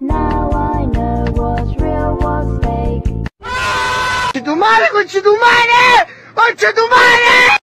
Now I know what's real, what's fake. Concetumare, concetumare! male!